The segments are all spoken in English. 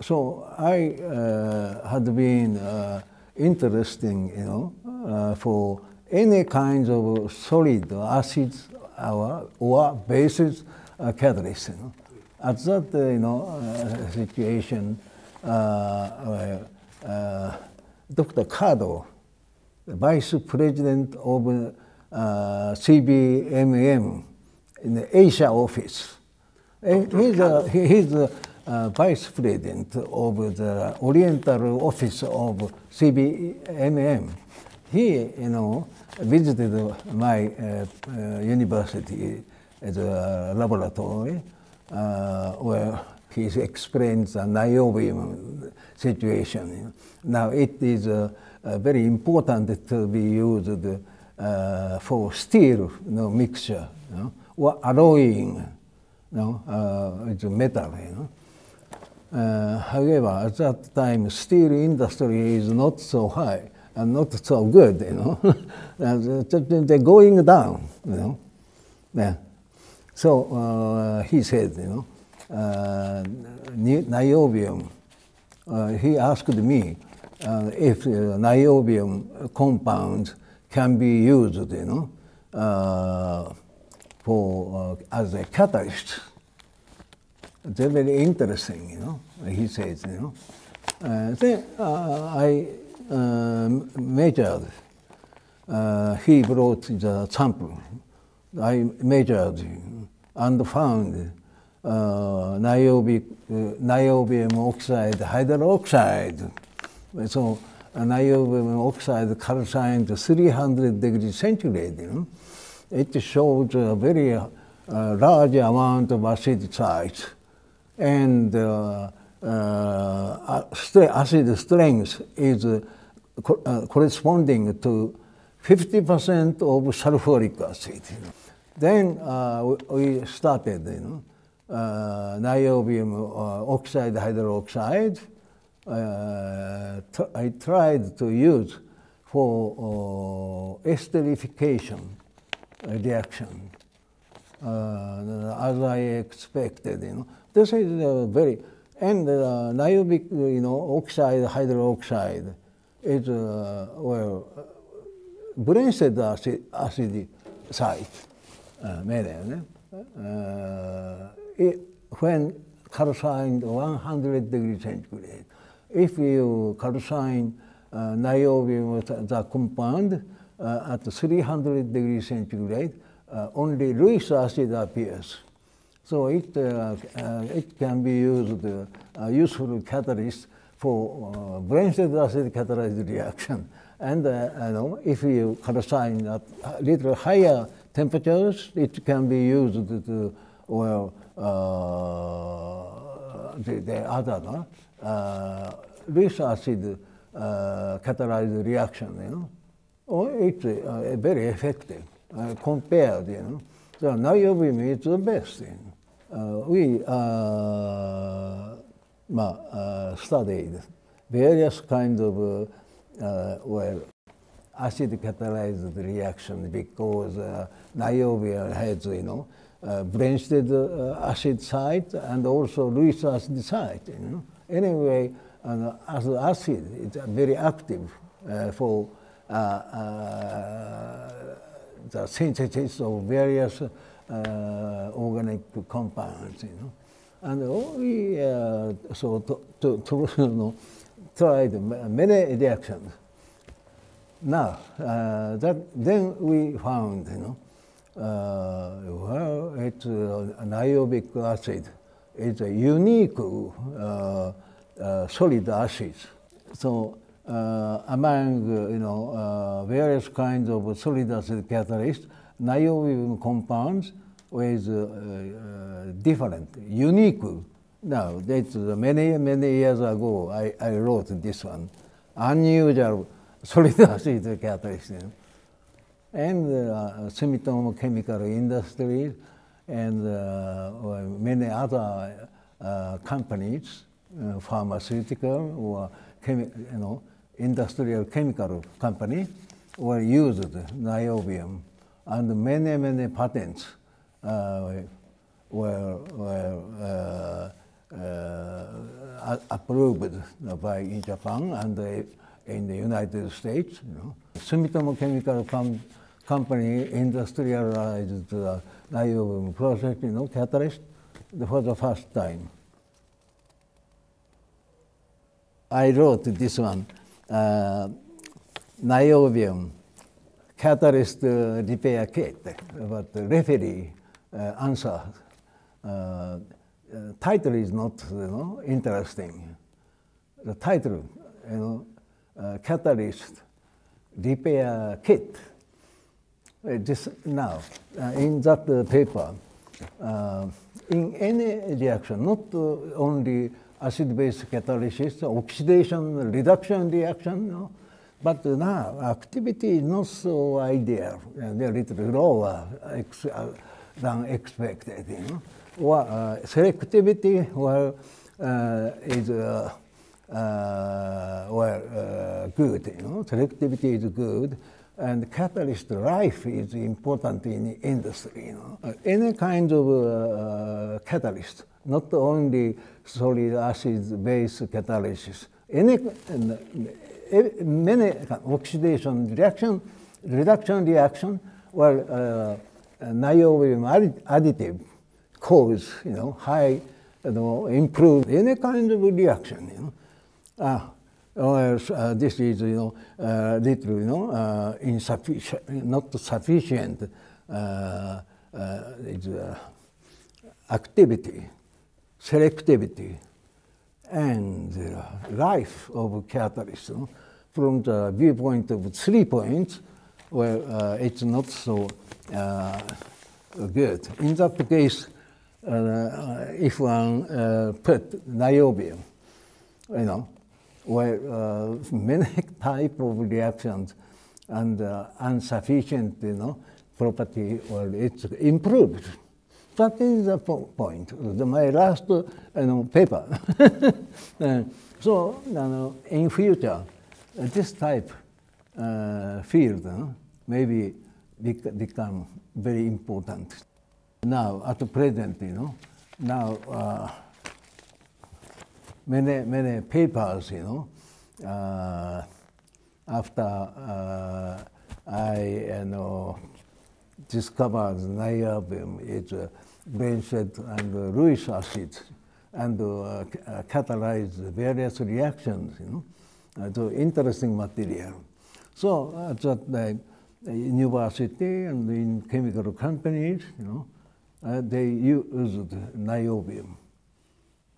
so I uh, had been uh, interesting, you know, uh, for any kinds of solid acids or, or bases uh, catalysts. You know. At that, uh, you know, uh, situation, uh, uh, Dr. Kado, the vice president of uh, CBMM in the Asia office, he's a, he's the uh, vice president of the Oriental office of CBMM. He, you know, visited my uh, uh, university as a laboratory uh, where he explains the niobium situation. Now it is uh, uh, very important to be used for steel you know, mixture you know, or alloying you know, uh, metal. You know. Uh, however, at that time, steel industry is not so high and not so good. You know, they're going down. You know, yeah. So uh, he said, you know, uh, niobium. Uh, he asked me uh, if uh, niobium compounds can be used, you know, uh, for uh, as a catalyst. They're very interesting, you know. He says, you know. Uh, then uh, I uh, measured. Uh, he brought the sample. I measured and found uh, niobic, uh, niobium oxide hydroxide. So uh, niobium oxide calcined 300 degrees centigrade. You know. It shows a very uh, large amount of acid sites and uh, uh, acid strength is uh, co- uh, corresponding to 50% of sulfuric acid. Then uh, we started, you know, uh, niobium uh, oxide hydroxide. Uh, I tried to use for uh, esterification reaction uh, uh, as I expected. You know, this is uh, very and uh, niobic, you know, oxide, hydroxide is uh, well Brønsted acid, acid site, uh, made, uh, it, when calcined 100 degrees centigrade. If you calcine uh, niobium, the compound, uh, at 300 degrees centigrade, only Lewis acid appears. So it, uh, uh, it can be used, uh, useful catalyst for uh, Brønsted acid catalyzed reaction. And uh, you know, if you calcine at a little higher temperatures, it can be used to, well, uh, the, the other, uh, Lewis acid uh, catalyzed reaction, you know. It's uh, very effective uh, compared, you know. So niobium is the best. Know. uh, we uh, uh, studied various kinds of uh, uh, well acid catalyzed reaction because uh, niobium has you know uh, Brønsted acid site and also Lewis acid site. You know. Anyway, uh, as acid, it's very active uh, for uh, uh, the synthesis of various uh, organic compounds, you know. And we uh, so to, to, to you know, tried many reactions. Now, uh, that, then we found, you know, uh, well, it's uh, niobic acid. It's a unique uh, solid acid. So among uh, you know uh, various kinds of solid acid catalysts, niobium compounds with uh, uh, different, unique. Now, that's uh, many many years ago. I, I wrote this one, unusual solid acid catalyst. And uh, Sumitomo Chemical Industries and uh, many other uh, companies, uh, pharmaceutical or you know, industrial chemical company, were used niobium, and many many patents uh, were, were uh, approved by in Japan and in the United States. You know. Sumitomo Chemical Com Company industrialized the niobium process, you know, catalyst for the first time. I wrote this one, uh, niobium catalyst uh, repair kit, but the referee uh, answered. Uh, uh, title is not you know, interesting. The title, you know, uh, catalyst repair kit. This now in that paper, in any reaction, not only acid-base catalysis, oxidation reduction reaction, but now activity is not so ideal, and a little lower ex uh, than expected. You know? Uh, selectivity well, uh, is uh, uh, well uh, good. You know? Selectivity is good, and catalyst life is important in industry. You know? any kind of catalyst, not only solid acid base catalysis. Any, many oxidation reaction, reduction reaction, well, uh, niobium additive cause, you know, high, you know, improve any kind of reaction, you know. Ah, or uh, this is, you know, uh, little, you know, uh, insufficient, not sufficient uh, uh, uh, activity selectivity and life of catalyst from the viewpoint of three points, well, uh, it's not so uh, good. In that case, uh, if one uh, put niobium, you know, well, uh, many type of reactions and uh, insufficient, you know, property, well, it's improved. That is the point. The, my last you know, paper. uh, so you know, in future, uh, this type uh, field uh, maybe bec become very important. Now, at the present, you know, now uh, many many papers, you know, uh, after uh, I you know discovered niobium it's is Brønsted and Lewis acid and uh, catalyze various reactions, you know, uh, so interesting material. So at that uh, university and in chemical companies, you know, uh, they used niobium.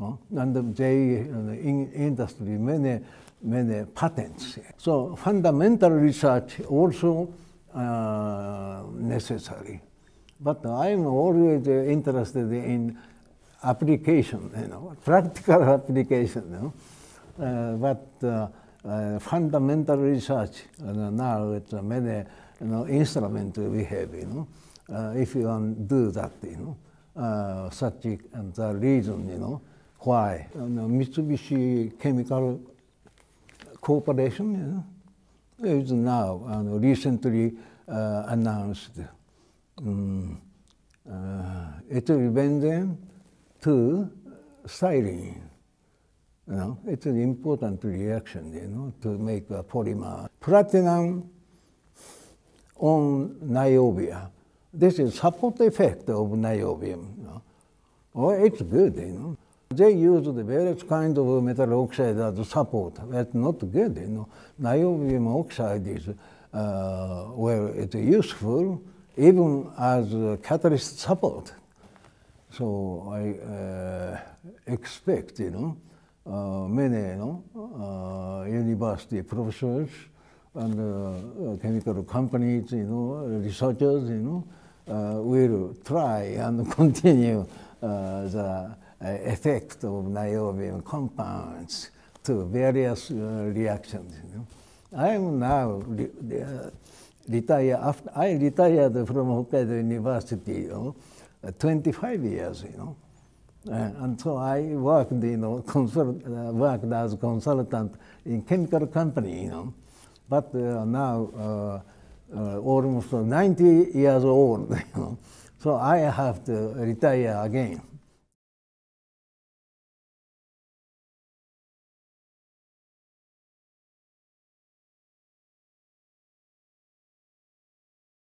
Uh, and they, in industry, many, many patents. So fundamental research also uh, necessary. But I'm always interested in application, you know, practical application. You know. Uh, but uh, uh, fundamental research, now it's many you know, instruments we have, you know. Uh, if you want do that, you know, uh, such and the reason, you know, why you know, Mitsubishi Chemical Corporation, you know, is now recently uh, announced um, uh, it will bend them to styrene. You know, it's an important reaction, you know, to make a polymer. Platinum on niobium. This is support effect of niobium. You know. Oh, it's good, you know. They use the various kind of metal oxide as support. That's not good, you know. Niobium oxide is, uh, it's useful, even as a catalyst support. So I uh, expect, you know, uh, many, you know, uh, university professors and uh, chemical companies, you know, researchers, you know, uh, will try and continue uh, the effect of niobium compounds to various reactions. You know. I am now retire after I retired from Hokkaido University, you know, 25 years, you know. Uh, and so I worked, you know, consult, uh, worked as a consultant in chemical company, you know. But uh, now uh, uh, almost 90 years old, you know. So I have to retire again.